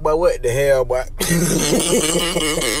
But what the hell, boy?